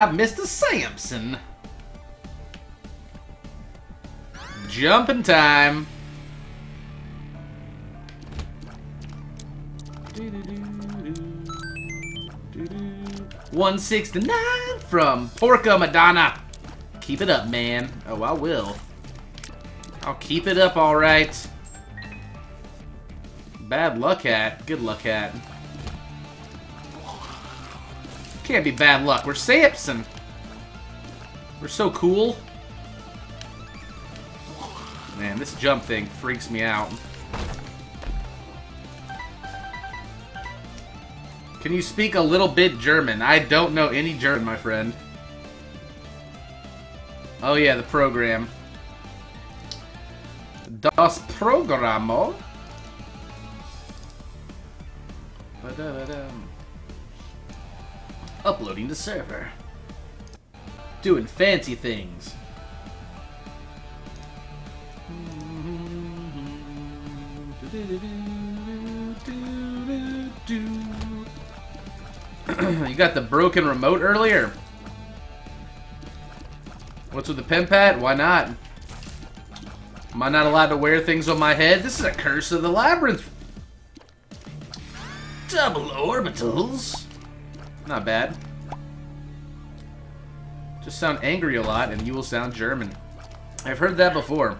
Mr. Samson. Jumping time. 169 from Porca Madonna. Keep it up, man. Oh, I will. I'll keep it up, alright. Bad luck at. Good luck at. Can't be bad luck. We're Samson. We're so cool. Man, this jump thing freaks me out. Can you speak a little bit German? I don't know any German, my friend. Oh yeah, the program. Das Programo. Uploading the server. Doing fancy things. you got the broken remote earlier? What's with the pen pad? Why not? Am I not allowed to wear things on my head? This is a curse of the labyrinth. Double orbitals. Not bad. Just sound angry a lot and you will sound German. I've heard that before.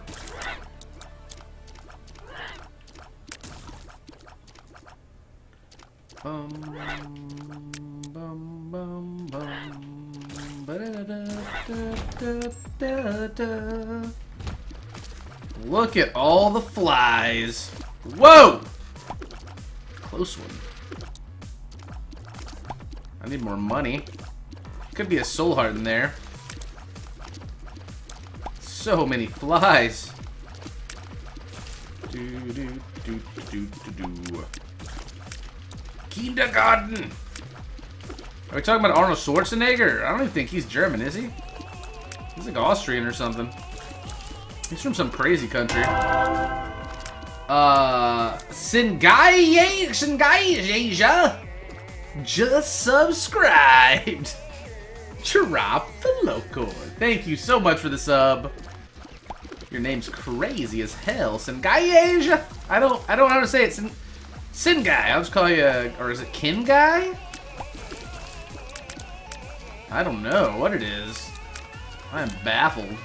Bum, bum, bum, bum. Ba-da-da-da-da-da-da. Look at all the flies. Whoa! Close one. I need more money. Could be a soul heart in there. So many flies. Do do do do do do. Kindergarten. Are we talking about Arnold Schwarzenegger? I don't even think he's German, is he? He's like Austrian or something. He's from some crazy country. Uh, Singai, Singai, just subscribed. Drop the local. Thank you so much for the sub. Your name's crazy as hell, Singai. I don't, I don't know how to say it. Sin, guy. I'll just call you, uh, or is it Kin guy? I don't know what it is. I am baffled.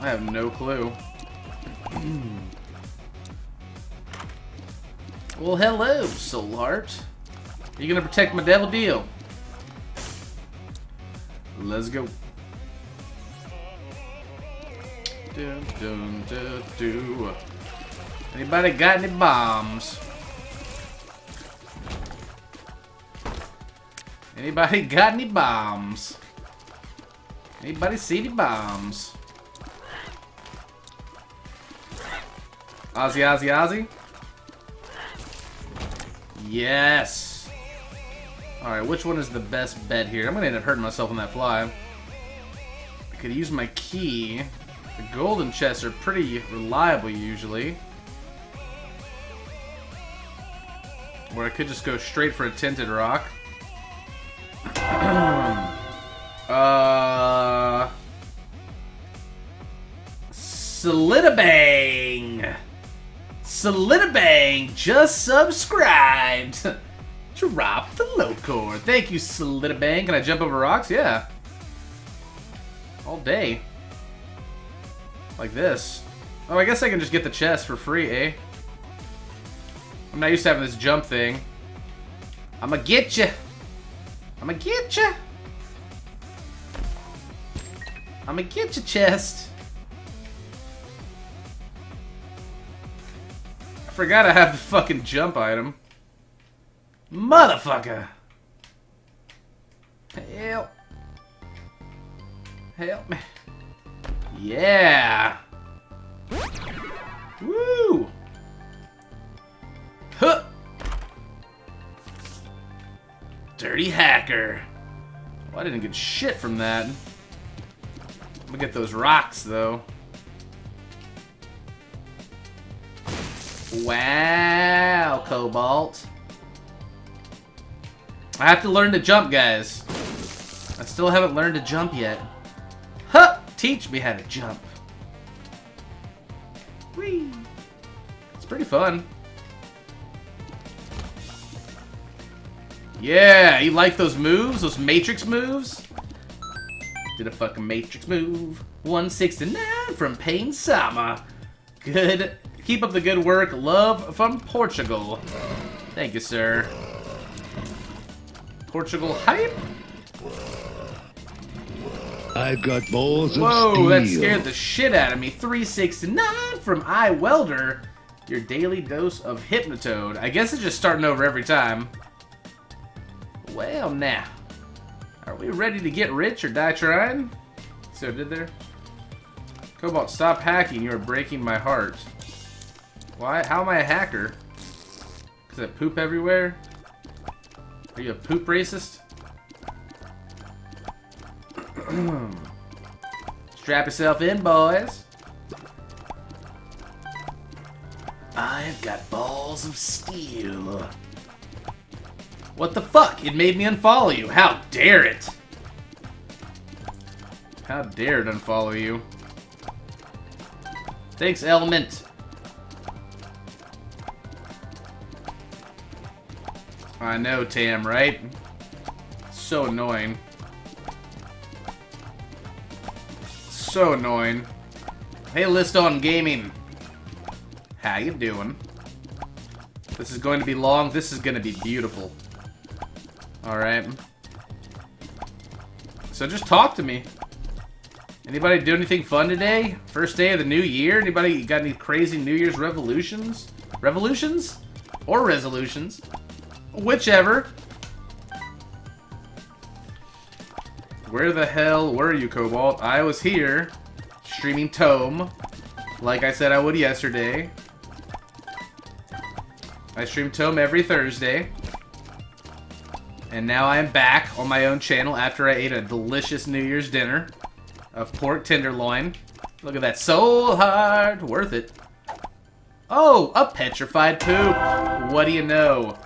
I have no clue. well, hello, Soul Heart. Are you gonna protect my devil deal? Let's go. Dun, dun, dun, dun. Anybody got any bombs? Anybody got any bombs? Anybody see any bombs? Ozzy, Ozzy, Ozzy? Yes! Alright, which one is the best bet here? I'm gonna end up hurting myself on that fly. I could use my key. The golden chests are pretty reliable usually. Or I could just go straight for a tinted rock. uh... Solidibang! Solidibang just subscribed! Drop the low core. Thank you, Solidibang. Can I jump over rocks? Yeah. All day. Like this. Oh, I guess I can just get the chest for free, eh? I'm not used to having this jump thing. I'ma get you. I'ma get you. I'ma get you, chest. I forgot I have the fucking jump item. Motherfucker. Help. Help me. Yeah. Woo. Huh. Dirty hacker. Well, I didn't get shit from that. I'm gonna get those rocks, though. Wow, Cobalt. I have to learn to jump, guys. I still haven't learned to jump yet. Huh! Teach me how to jump. Whee! It's pretty fun. Yeah, you like those moves? Those Matrix moves? Did a fucking Matrix move. 169 from Pain Sama. Good. Keep up the good work. Love from Portugal. Thank you, sir. Portugal hype? I've got balls Whoa, of steel. that scared the shit out of me. 369 from iWelder. Your daily dose of Hypnotoad. I guess it's just starting over every time. Well, now. Are we ready to get rich or die trying? See what I did there? Cobalt, stop hacking. You are breaking my heart. Why? How am I a hacker? Because I poop everywhere? Are you a poop racist? Strap yourself in, boys. I've got balls of steel. What the fuck? It made me unfollow you. How dare it? How dare it unfollow you? Thanks, Element. I know, Tam, right? So annoying. So annoying. Hey, List on Gaming. How you doing? This is going to be long. This is going to be beautiful. Alright. So just talk to me. Anybody do anything fun today? First day of the new year? Anybody got any crazy New Year's revolutions? Revolutions? Or resolutions? Whichever. Where the hell were you, Cobalt? I was here, streaming Tome, like I said I would yesterday. I stream Tome every Thursday. And now I am back on my own channel after I ate a delicious New Year's dinner of pork tenderloin. Look at that, so hard, worth it. Oh, a petrified poop. What do you know?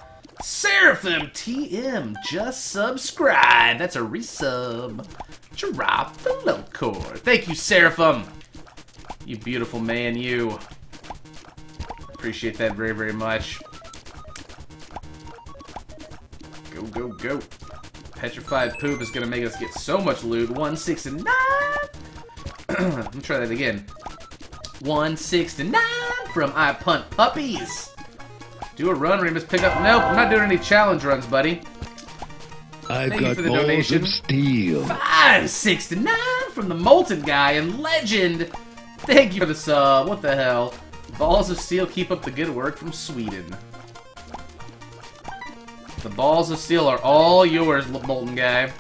Seraphim TM just subscribe. That's a resub. Drop the low core. Thank you, Seraphim. You beautiful man, you. Appreciate that very, very much. Go, go, go. Petrified poop is gonna make us get so much loot. 169. Let me try that again. 169 from I Punt Puppies. Do a run, Remus. Pick up. Nope, I'm not doing any challenge runs, buddy. I've Thank you got for the balls donation. of steel. 569 from the Molten Guy and Legend. Thank you for the sub. What the hell? Balls of Steel keep up the good work from Sweden. The balls of steel are all yours, Molten Guy.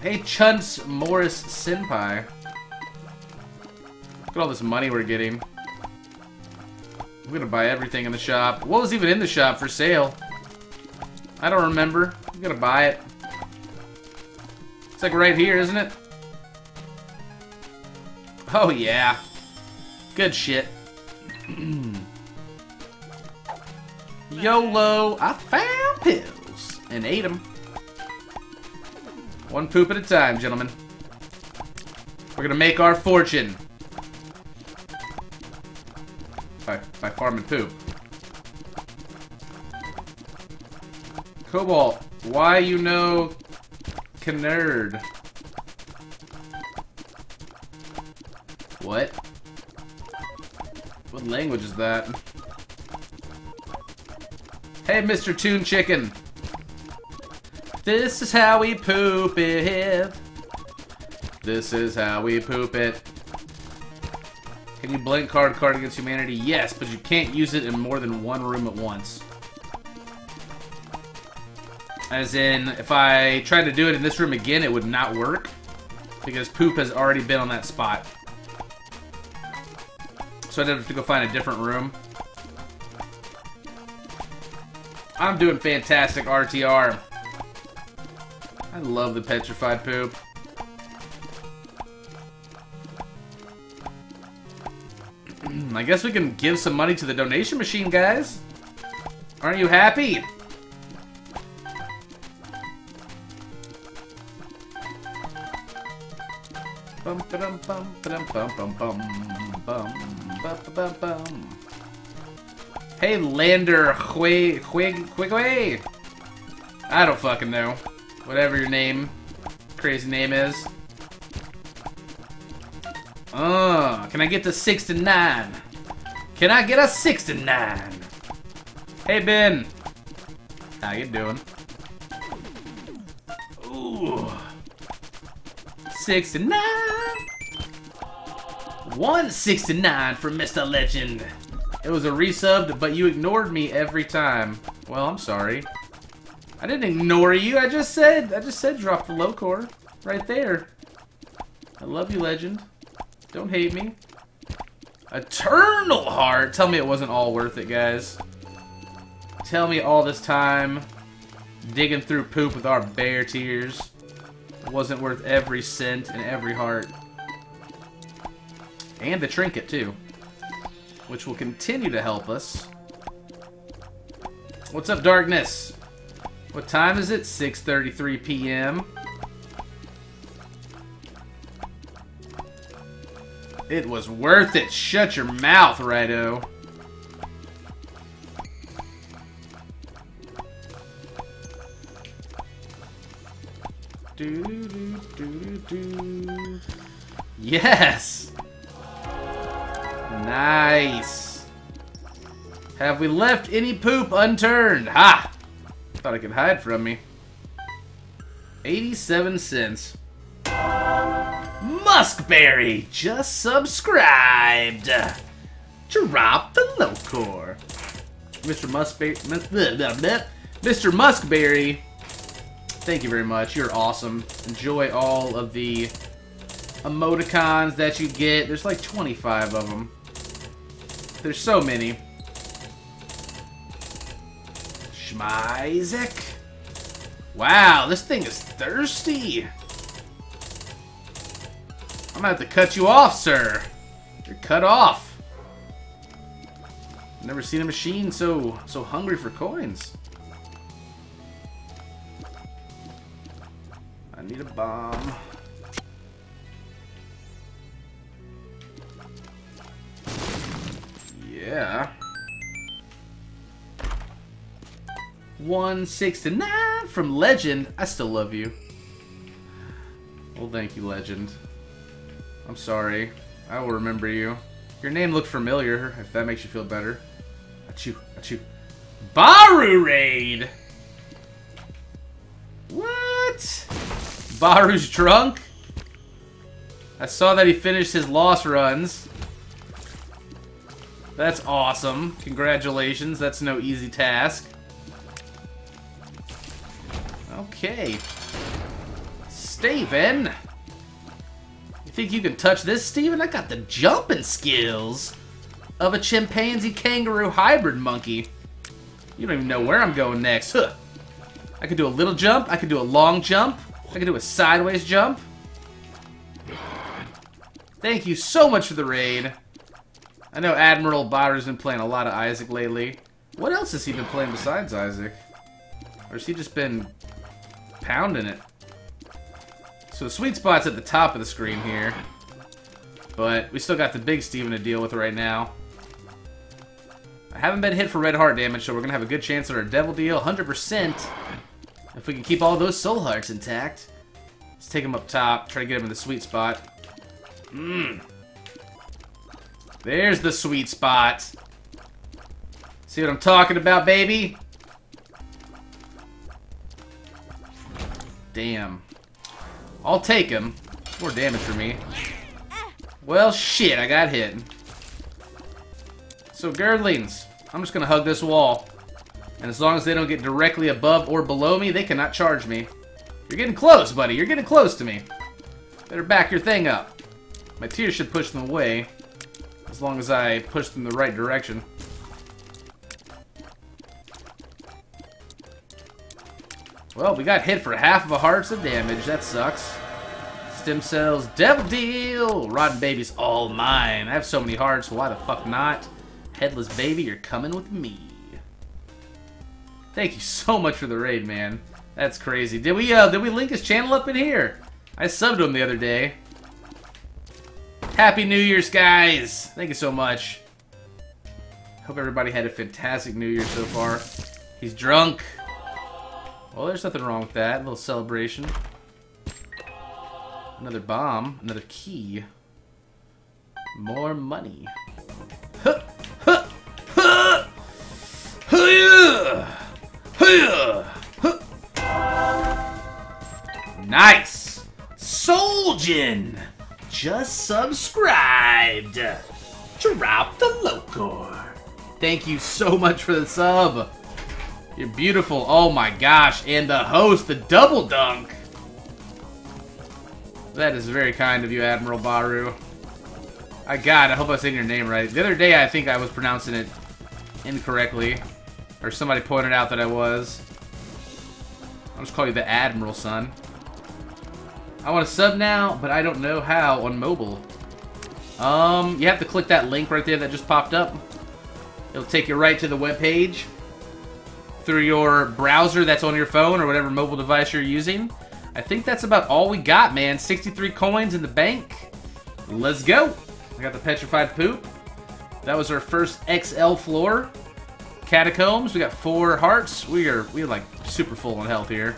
Hey, Chunts Morris Senpai. Look at all this money we're getting. I'm gonna buy everything in the shop. What was even in the shop for sale? I don't remember. I'm gonna buy it. It's like right here, isn't it? Oh, yeah. Good shit. YOLO, I found pills and ate them. One poop at a time, gentlemen. We're gonna make our fortune. By, by farming poop. Cobalt, why you know Canerd? What? What language is that? Hey, Mr. Toon Chicken. This is how we poop it. This is how we poop it. Can you blank card card against humanity? Yes, but you can't use it in more than one room at once. As in, if I tried to do it in this room again, it would not work. Because poop has already been on that spot. So I'd have to go find a different room. I'm doing fantastic RTR. I love the petrified poop. I guess we can give some money to the donation machine, guys. Aren't you happy? Bum bum bum bum bum bum bum bum Hey Lander Quig Quigway! I don't fucking know. Whatever your name, crazy name is. Uh, can I get to six to nine? Can I get a six to nine? Hey Ben, how you doing? Ooh. 69. 169 from Mr. Legend. It was a resub, but you ignored me every time. Well, I'm sorry. I didn't ignore you. I just said, I just said drop the low core. Right there. I love you, Legend. Don't hate me. Eternal Heart. Tell me it wasn't all worth it, guys. Tell me all this time digging through poop with our bare tears wasn't worth every cent and every heart. And the trinket, too. Which will continue to help us. What's up, Darkness? What time is it? 6.33 p.m. It was worth it. Shut your mouth, Rido. Do, do, do, do. Yes! Nice. Have we left any poop unturned? Ha! Thought I could hide from me. 87 cents. Muskberry just subscribed. Drop the low core. Mr. Muskberry. Mr. Muskberry Thank you very much. You're awesome. Enjoy all of the emoticons that you get. There's like 25 of them. There's so many. Schmizek. Wow, this thing is thirsty. I'm gonna have to cut you off, sir. You're cut off. Never seen a machine so so hungry for coins. I need a bomb. Yeah. 169 from Legend. I still love you. Well, thank you, Legend. I'm sorry. I will remember you. Your name looked familiar, if that makes you feel better. Achoo, achoo. Baru Raid! What? Baru's drunk? I saw that he finished his loss runs. That's awesome. Congratulations. That's no easy task. Okay. Steven! Think you can touch this, Steven? I got the jumping skills of a chimpanzee kangaroo hybrid monkey. You don't even know where I'm going next. Huh. I could do a little jump. I could do a long jump. I can do a sideways jump. Thank you so much for the raid. I know Admiral Baru's been playing a lot of Isaac lately. What else has he been playing besides Isaac? Or has he just been pounding it? So the sweet spot's at the top of the screen here. But we still got the big Steven to deal with right now. I haven't been hit for red heart damage, so we're going to have a good chance at our devil deal. 100%. If we can keep all those soul hearts intact. Let's take him up top, try to get him in the sweet spot. Mmm. There's the sweet spot. See what I'm talking about, baby? Damn. I'll take him. More damage for me. Well, shit, I got hit. So, Gurdlings, I'm just gonna hug this wall. And as long as they don't get directly above or below me, they cannot charge me. You're getting close, buddy. You're getting close to me. Better back your thing up. My tears should push them away. As long as I push them the right direction. Well, we got hit for half of a heart's of damage. That sucks. Stem cells, devil deal! Rotten baby's all mine. I have so many hearts, why the fuck not? Headless baby, you're coming with me. Thank you so much for the raid, man. That's crazy. Did we uh did we link his channel up in here? I subbed him the other day. Happy New Year's, guys! Thank you so much. Hope everybody had a fantastic New Year so far. He's drunk. Well, there's nothing wrong with that. A little celebration. Another bomb. Another key. More money. Nice! Soljin! Just subscribed! Drop the Locor! Thank you so much for the sub! You're beautiful. Oh my gosh. And the host, the double dunk! That is very kind of you, Admiral Baru. I got I hope I said your name right. The other day, I think I was pronouncing it incorrectly. Or somebody pointed out that I was. I'll just call you the Admiral, son. I want to sub now, but I don't know how on mobile. Um, you have to click that link right there that just popped up. It'll take you right to the web page through your browser that's on your phone or whatever mobile device you're using. I think that's about all we got, man. 63 coins in the bank. Let's go. I got the petrified poop. That was our first XL floor. Catacombs, we got four hearts. We are we are like super full on health here.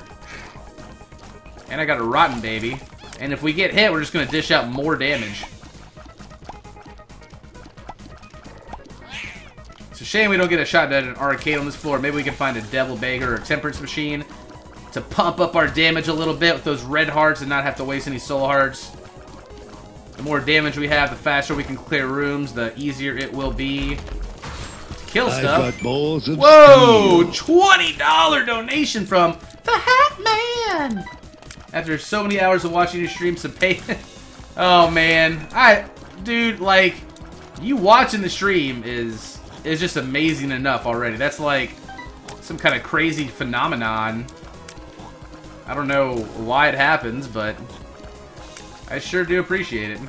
And I got a rotten baby. And if we get hit, we're just gonna dish out more damage. It's a shame we don't get a shot at an arcade on this floor. Maybe we can find a Devil Beggar or a Temperance Machine to pump up our damage a little bit with those red hearts and not have to waste any soul hearts. The more damage we have, the faster we can clear rooms, the easier it will be to kill stuff. got balls of Whoa! $20 donation from the Hat Man! After so many hours of watching your stream, some pay. oh man. I dude, like you watching the stream is is just amazing enough already. That's like some kind of crazy phenomenon. I don't know why it happens, but I sure do appreciate it.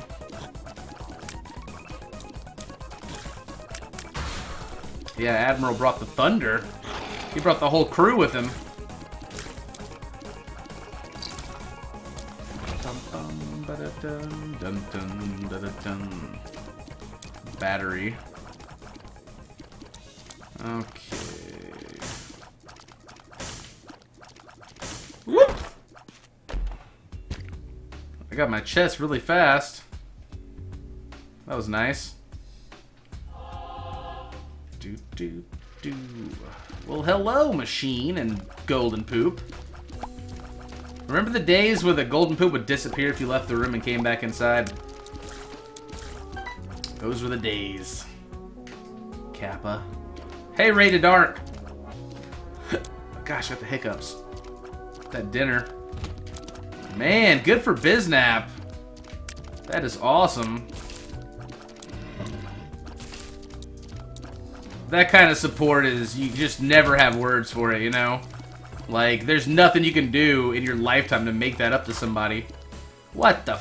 Yeah, Admiral brought the thunder. He brought the whole crew with him. Battery. Okay. Whoop! I got my chest really fast. That was nice. Do do do. Well, hello, machine and golden poop. Remember the days where the golden poop would disappear if you left the room and came back inside? Those were the days. Kappa. Hey, Rated Dark. Gosh, I got the hiccups. That dinner. Man, good for Biznap. That is awesome. That kind of support is, you just never have words for it, you know? Like, there's nothing you can do in your lifetime to make that up to somebody. What the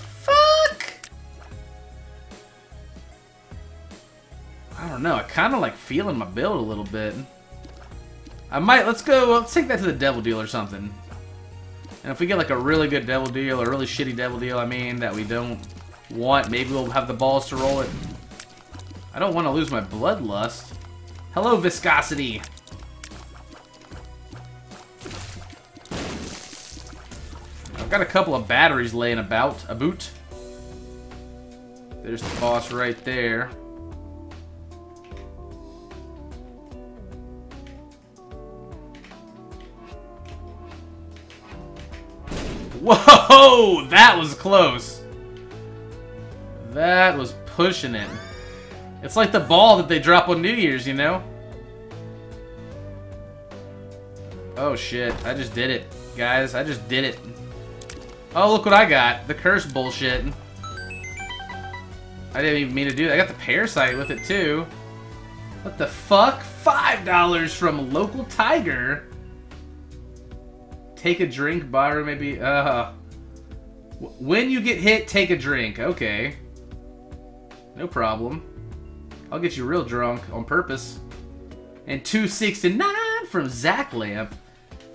don't know, I kind of like feeling my build a little bit. I might, let's go, let's take that to the devil deal or something. And if we get like a really good devil deal, or really shitty devil deal, I mean, that we don't want, maybe we'll have the balls to roll it. I don't want to lose my bloodlust. Hello, viscosity. I've got a couple of batteries laying about, a boot. There's the boss right there. Whoa! That was close. That was pushing it. It's like the ball that they drop on New Year's, you know? Oh shit, I just did it. Guys, I just did it. Oh, look what I got. The curse bullshit. I didn't even mean to do that. I got the parasite with it too. What the fuck? Five dollars from local tiger. Take a drink, Byron, maybe. Uh, when you get hit, take a drink. Okay. No problem. I'll get you real drunk on purpose. And 269 from Zach Lamp.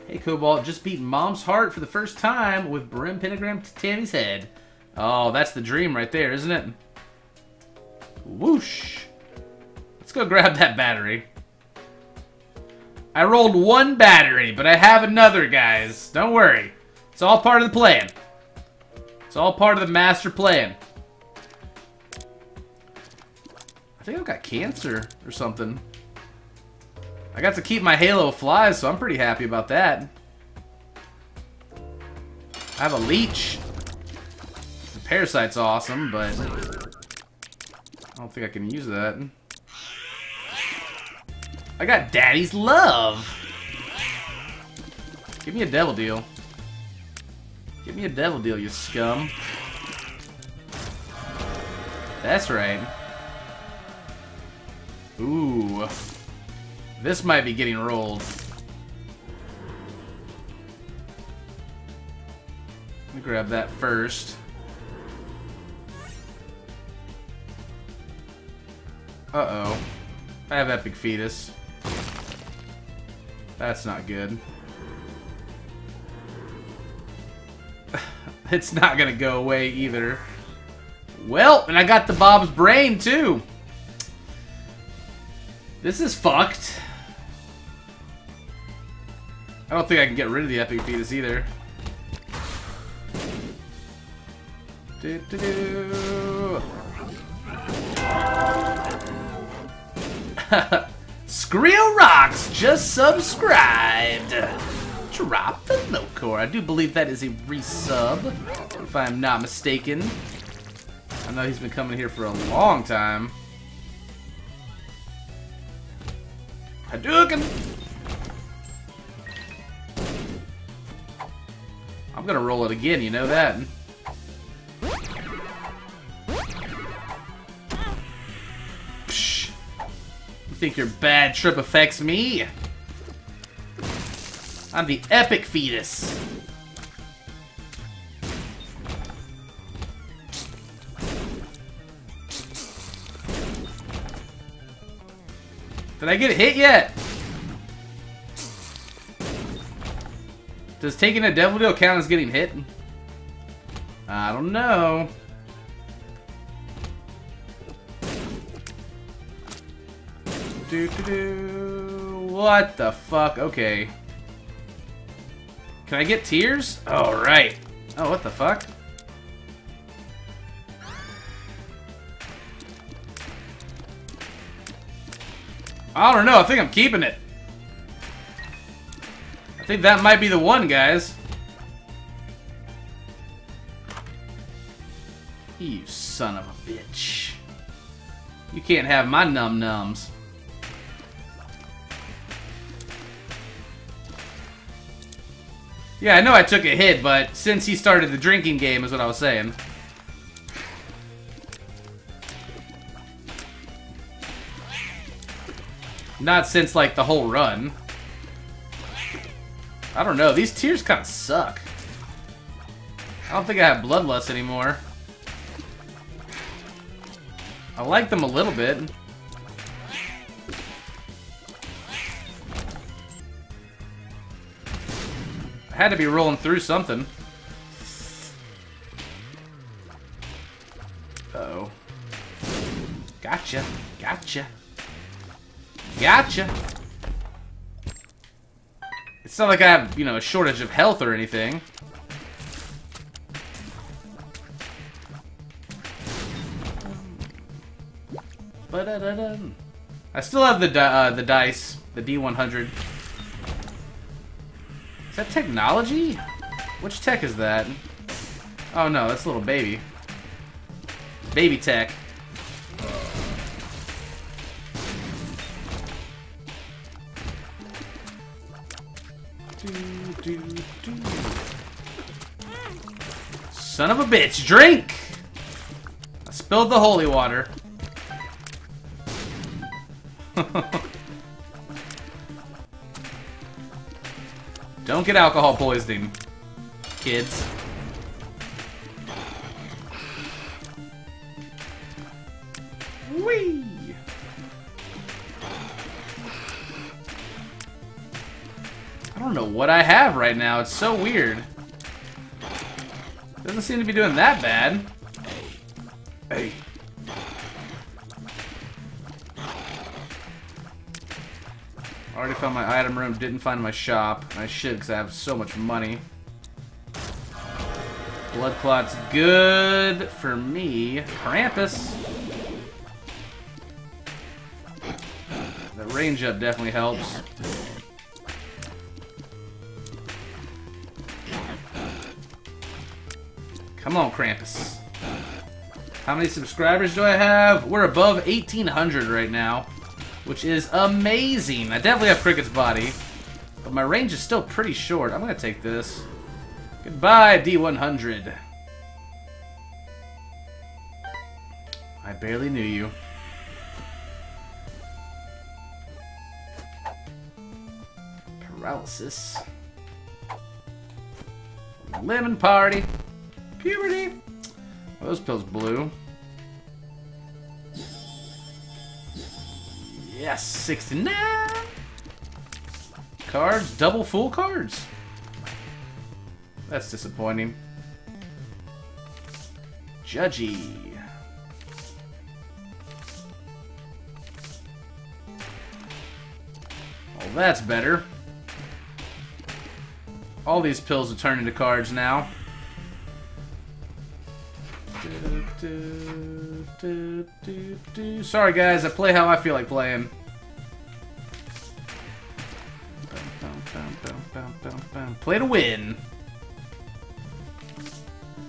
Hey, Cobalt, just beat Mom's Heart for the first time with Brim Pentagram to Tammy's head. Oh, that's the dream right there, isn't it? Whoosh. Let's go grab that battery. I rolled one battery, but I have another, guys. Don't worry. It's all part of the plan. It's all part of the master plan. I think I've got cancer or something. I got to keep my halo flies, so I'm pretty happy about that. I have a leech. The parasite's awesome, but I don't think I can use that. I got daddy's love. Give me a devil deal. Give me a devil deal, you scum. That's right. Ooh. This might be getting rolled. Let me grab that first. Uh-oh. I have Epic Fetus. That's not good. it's not gonna go away either. Well, and I got the Bob's Brain, too. This is fucked. I don't think I can get rid of the Epic Fetus either. Do, do, do. Skrill Rocks just subscribed. Drop the Locor. I do believe that is a resub, if I'm not mistaken. I know he's been coming here for a long time. Hadouken! I'm gonna roll it again, you know that. Think your bad trip affects me? I'm the epic fetus. Did I get hit yet? Does taking a devil deal count as getting hit? I don't know. Do do do. What the fuck? Okay. Can I get tears? Alright. Oh, what the fuck? I don't know. I think I'm keeping it. I think that might be the one, guys. You son of a bitch. You can't have my num-nums. Yeah, I know I took a hit, but since he started the drinking game is what I was saying. Not since, like, the whole run. I don't know. These tears kind of suck. I don't think I have Bloodlust anymore. I like them a little bit. Had to be rolling through something. Uh oh Gotcha. Gotcha. Gotcha. It's not like I have, you know, a shortage of health or anything. I still have the uh, the dice, the D100. Is that technology? Which tech is that? Oh no, that's a little baby. Baby tech. Son of a bitch, drink! I spilled the holy water. Don't get alcohol poisoning, kids. Whee! I don't know what I have right now. It's so weird. Doesn't seem to be doing that bad. Hey. Already found my item room, didn't find my shop. I should because I have so much money. Blood Clot's good for me. Krampus. The range up definitely helps. Come on, Krampus. How many subscribers do I have? We're above 1,800 right now, which is amazing. I definitely have Cricket's body, but my range is still pretty short. I'm going to take this. Goodbye, D100. I barely knew you. Paralysis. Lemon party. Puberty. Those pills blue. Yes, 69. Cards, double full cards. That's disappointing. Judgy. Well, that's better. All these pills are turn into cards now. Sorry guys, I play how I feel like playing. Play to win.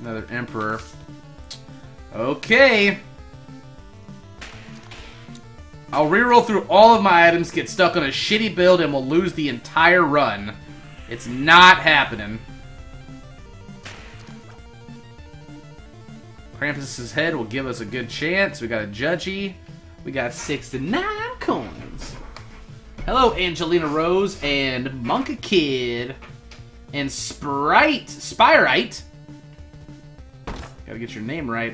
Another Emperor. Okay. I'll reroll through all of my items, get stuck on a shitty build, and we'll lose the entire run. It's not happening. Krampus's head will give us a good chance. We got a Judgy. We got 69 coins. Hello, Angelina Rose and Monka Kid and Sprite. Spyrite. Gotta get your name right.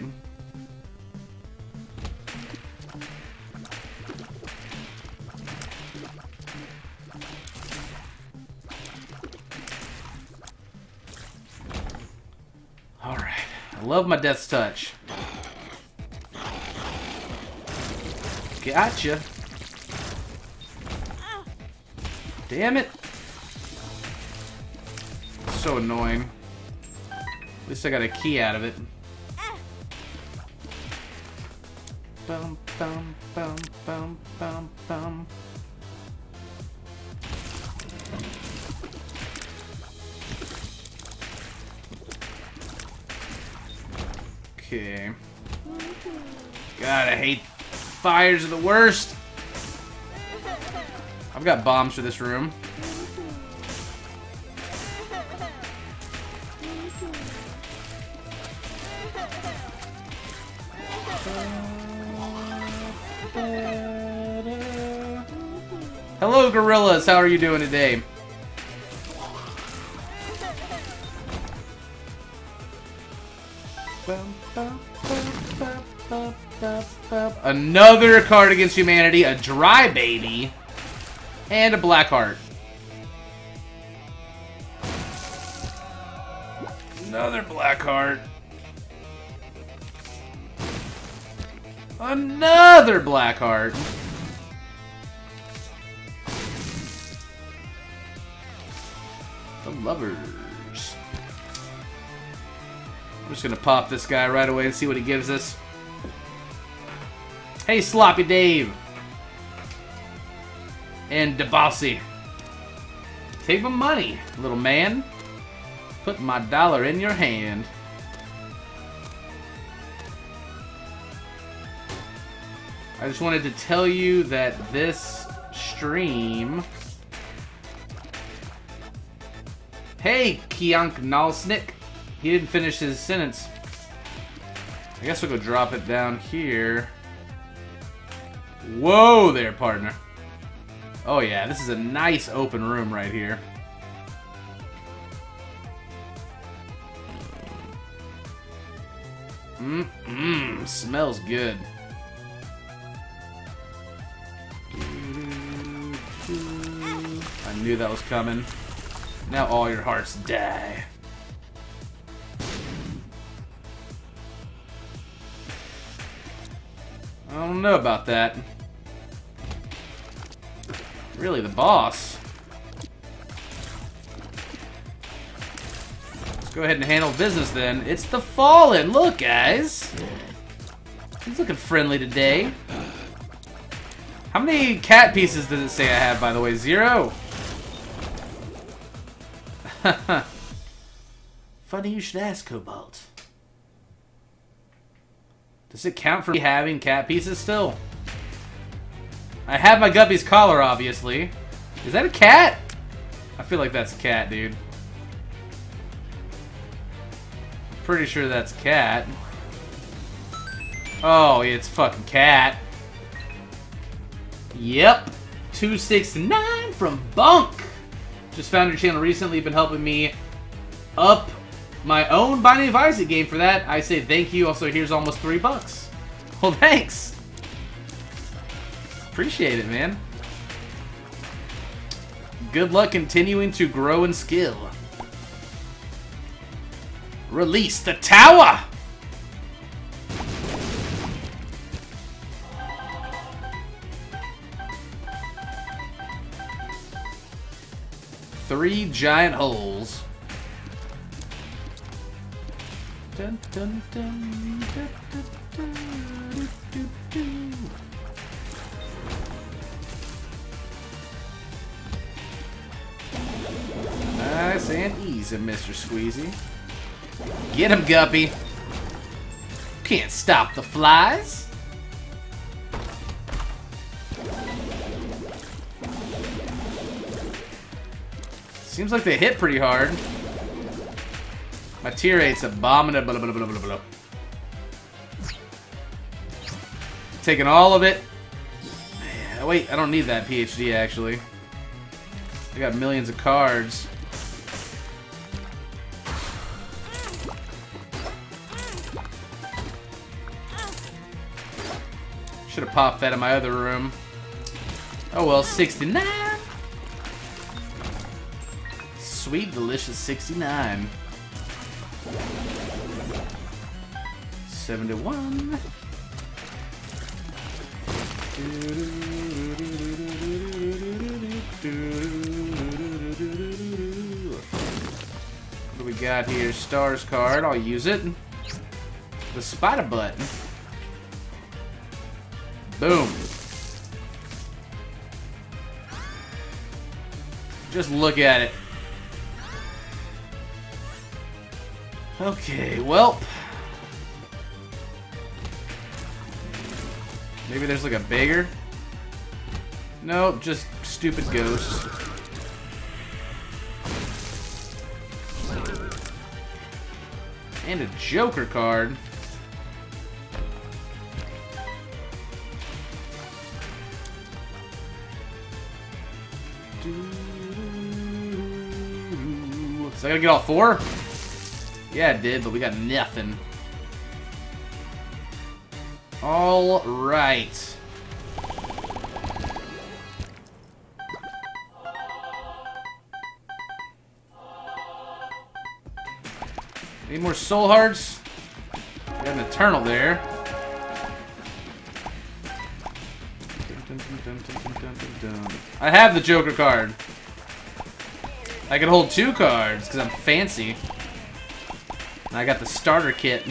Love my Death's Touch. Gotcha. Damn it. So annoying. At least I got a key out of it. Bum, bum, bum, bum, bum, bum. Okay. God, I hate fires are the worst. I've got bombs for this room. Hello, gorillas. How are you doing today? Another card against humanity, a dry baby, and a black heart. Another black heart. Another black heart. The lovers. I'm just gonna pop this guy right away and see what he gives us. Hey, Sloppy Dave. And Debossi. Take my money, little man. Put my dollar in your hand. I just wanted to tell you that this stream... Hey, Kiank Nalsnik. He didn't finish his sentence. I guess we'll go drop it down here. Whoa there, partner. Oh yeah, this is a nice open room right here. Mmm, smells good. I knew that was coming. Now all your hearts die. I don't know about that. Really, the boss. Let's go ahead and handle business then. It's the Fallen. Look, guys. He's looking friendly today. How many cat pieces does it say I have, by the way? Zero? Funny you should ask, Cobalt. Does it count for me having cat pieces still? I have my Guppy's collar, obviously. Is that a cat? I feel like that's a cat, dude. Pretty sure that's cat. Oh, it's fucking cat. Yep. 269 from Bunk. Just found your channel recently. Been helping me up my own Binding of Isaac game for that. I say thank you. Also, here's almost three bucks. Well, thanks. Appreciate it, man. Good luck continuing to grow in skill. Release the tower! Three giant holes. Dun, dun, dun, Nice and easy, Mr. Squeezy. Get him, Guppy. Can't stop the flies. Seems like they hit pretty hard. My tier 8's abominable. Blah, blah, blah. Taking all of it. Wait, I don't need that PhD, actually. I got millions of cards. Should have popped that in my other room. Oh well, 69. Sweet, delicious 69. 71. What do we got here? Stars card. I'll use it. The spider button. Boom. Just look at it. Okay, well. Maybe there's like a bigger? Nope, just stupid ghosts. And a Joker card. I gotta get all four? Yeah, it did, but we got nothing. All right. Need more soul hearts? Got an eternal there. I have the Joker card. I can hold two cards because I'm fancy. And I got the starter kit.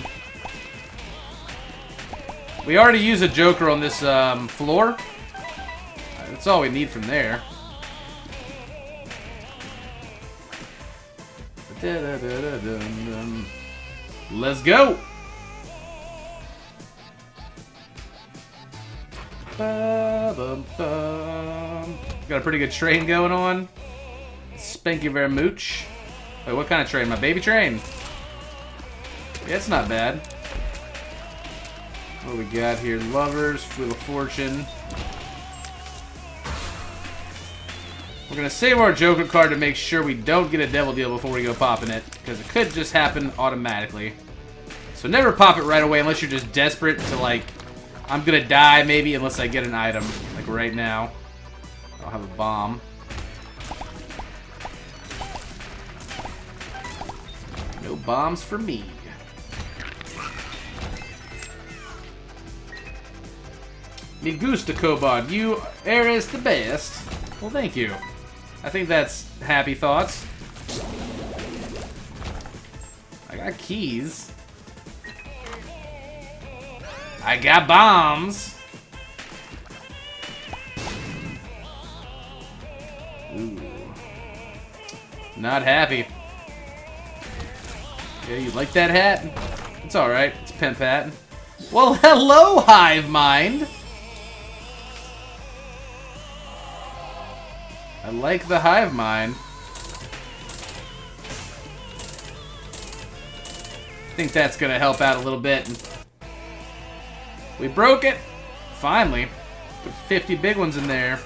We already use a Joker on this um, floor. That's all we need from there. Let's go! Got a pretty good train going on. Thank you very much. Wait, what kind of train? My baby train? Yeah, it's not bad. What we got here? Lovers, Wheel of Fortune. We're going to save our Joker card to make sure we don't get a Devil Deal before we go popping it. Because it could just happen automatically. So never pop it right away unless you're just desperate to like, I'm going to die maybe unless I get an item. Like right now. I'll have a bomb. Bombs for me. Me Cobalt. You eres the best. Well, thank you. I think that's happy thoughts. I got keys. I got bombs. Ooh. Not happy. Yeah, you like that hat? It's alright. It's pimp hat. Well, hello, Hive Mind! I like the Hive Mind. I think that's gonna help out a little bit. We broke it! Finally. Put 50 big ones in there.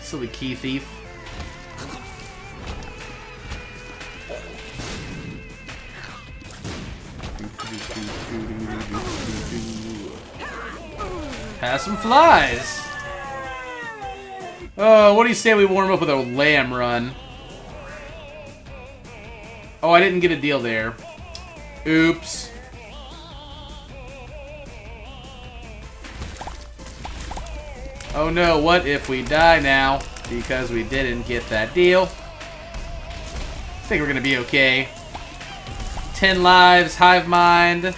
Silly key thief. Some flies. Oh, what do you say we warm up with a lamb run? Oh, I didn't get a deal there. Oops. Oh no, what if we die now? Because we didn't get that deal. I think we're gonna be okay. 10 lives, Hive Mind.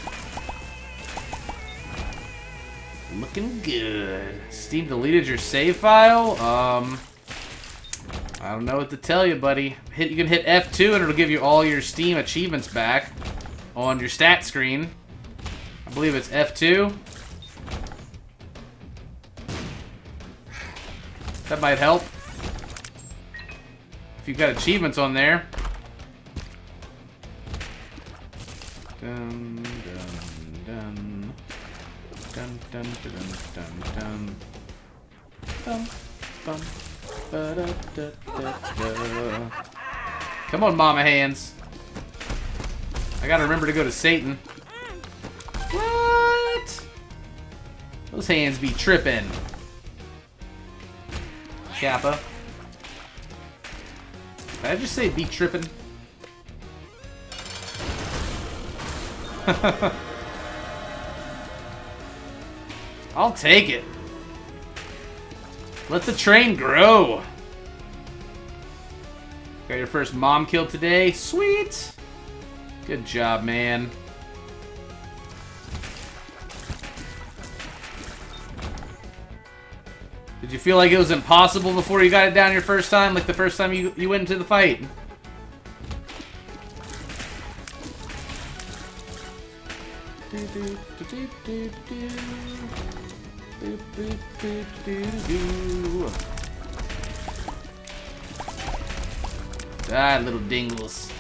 Steam deleted your save file? Um, I don't know what to tell you, buddy. Hit, you can hit F2 and it'll give you all your Steam achievements back on your stat screen. I believe it's F2. That might help. If you've got achievements on there. Dun, dun, dun. Dun, dun, dun, dun, dun. Bum, bum, -da -da -da. Come on, mama hands. I gotta remember to go to Satan. What? Those hands be tripping. Kappa. Did I just say be tripping? I'll take it. Let the train grow. Got your first mom kill today. Sweet. Good job, man. Did you feel like it was impossible before you got it down your first time? Like the first time you, you went into the fight? Die, ah, little dingles.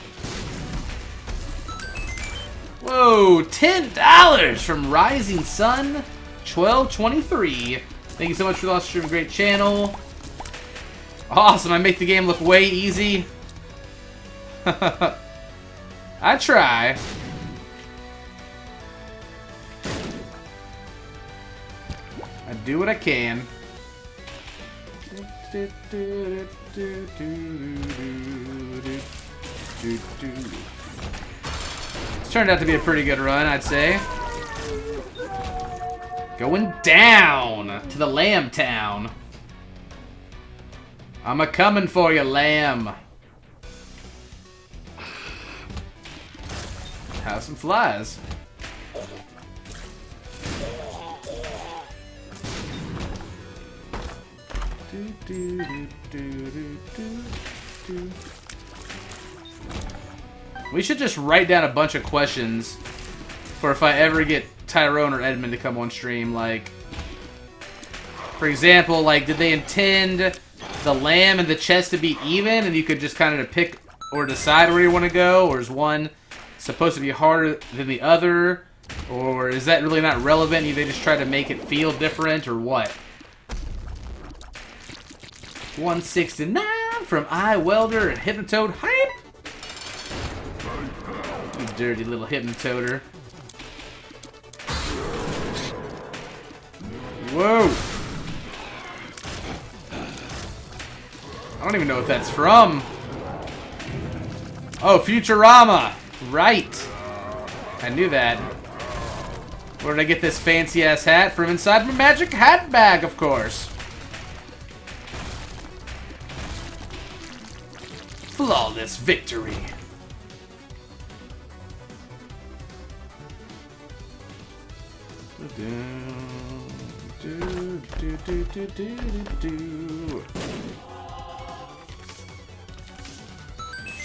Whoa, $10 from Rising Sun 1223. Thank you so much for the last stream. Great channel. Awesome. I make the game look way easy. I try. Do what I can. It's turned out to be a pretty good run, I'd say. Going down to the Lamb Town. I'm a coming for you, Lamb. Have some flies. We should just write down a bunch of questions for if I ever get Tyrone or Edmund to come on stream. Like, for example, like, did they intend the lamb and the chest to be even, and you could just kind of pick or decide where you want to go, or is one supposed to be harder than the other, or is that really not relevant? You they just try to make it feel different, or what? 169 from Eye Welder and Hypnotoad Hype. You dirty little Hypnotoader. Whoa! I don't even know what that's from. Oh, Futurama! Right! I knew that. Where did I get this fancy ass hat? From inside my magic hat bag, of course. Flawless victory.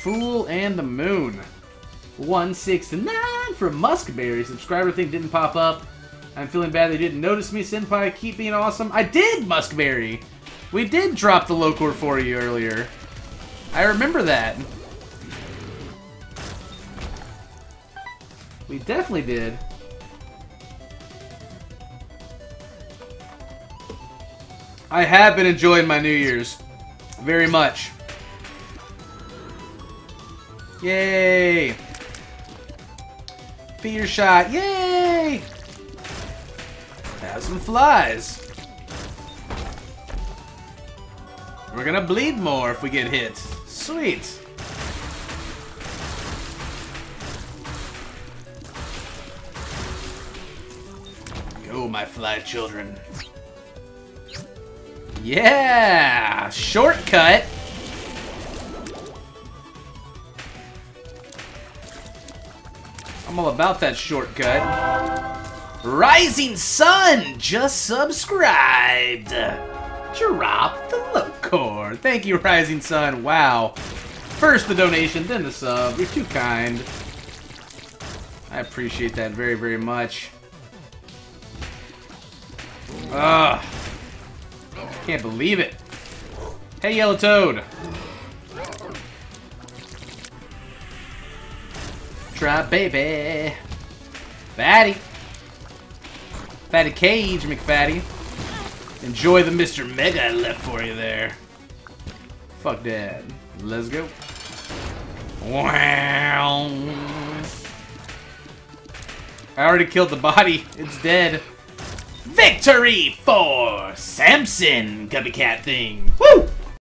Fool and the Moon. 169 from Muskberry. Subscriber thing didn't pop up. I'm feeling bad they didn't notice me. Senpai, keep being awesome. I did, Muskberry! We did drop the Locor for you earlier. I remember that. We definitely did. I have been enjoying my New Year's. Very much. Yay! Fear shot, yay! Have some flies. We're gonna bleed more if we get hit. Sweet. Go, my fly children. Yeah! Shortcut! I'm all about that shortcut. Rising Sun just subscribed. Drop the Thank you, Rising Sun. Wow. First the donation, then the sub. You're too kind. I appreciate that very, very much. Ugh. Can't believe it. Hey, Yellow Toad. Try, baby. Fatty. Fatty Cage, McFatty. Enjoy the Mr. Mega I left for you there. Fuck that. Let's go. Wow. I already killed the body. It's dead. Victory for Samson, Guppy Cat thing. Woo!